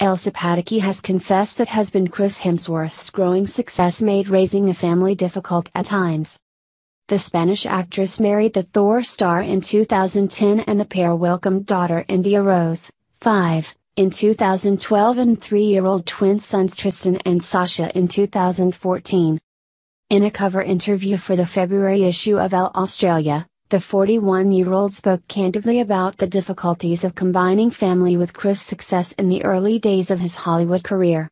Elsa Pataky has confessed that husband Chris Hemsworth's growing success made raising a family difficult at times. The Spanish actress married the Thor star in 2010 and the pair welcomed daughter India Rose, 5, in 2012 and three-year-old twin sons Tristan and Sasha in 2014. In a cover interview for the February issue of Elle Australia, the 41 year old spoke candidly about the difficulties of combining family with Chris' success in the early days of his Hollywood career.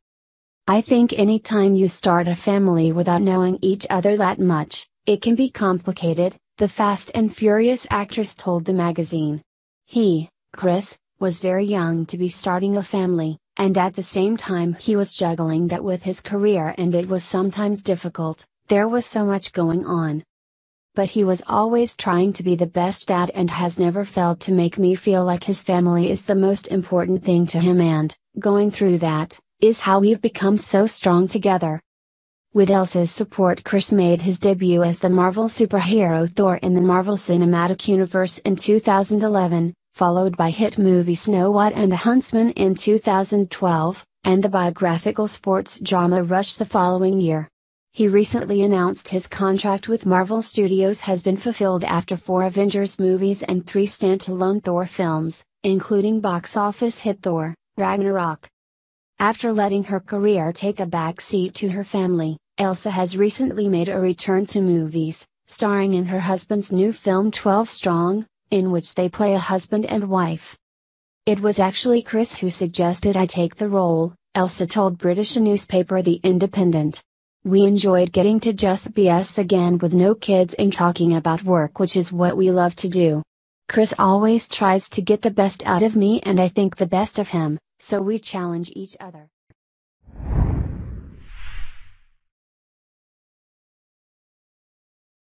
I think anytime you start a family without knowing each other that much, it can be complicated, the Fast and Furious actress told the magazine. He, Chris, was very young to be starting a family, and at the same time he was juggling that with his career and it was sometimes difficult, there was so much going on but he was always trying to be the best dad and has never failed to make me feel like his family is the most important thing to him and, going through that, is how we've become so strong together. With Elsa's support Chris made his debut as the Marvel superhero Thor in the Marvel Cinematic Universe in 2011, followed by hit movie Snow White and the Huntsman in 2012, and the biographical sports drama Rush the following year. He recently announced his contract with Marvel Studios has been fulfilled after four Avengers movies and three standalone Thor films, including box office hit Thor, Ragnarok. After letting her career take a backseat to her family, Elsa has recently made a return to movies, starring in her husband's new film 12 Strong, in which they play a husband and wife. It was actually Chris who suggested I take the role, Elsa told British newspaper The Independent. We enjoyed getting to just be us again with no kids and talking about work, which is what we love to do. Chris always tries to get the best out of me and I think the best of him, so we challenge each other.